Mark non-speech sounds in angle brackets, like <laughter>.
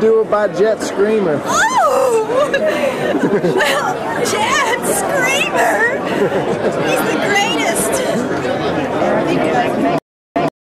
do by Jet Screamer. <laughs> Oh! <laughs> well, Jet Screamer! He's the greatest!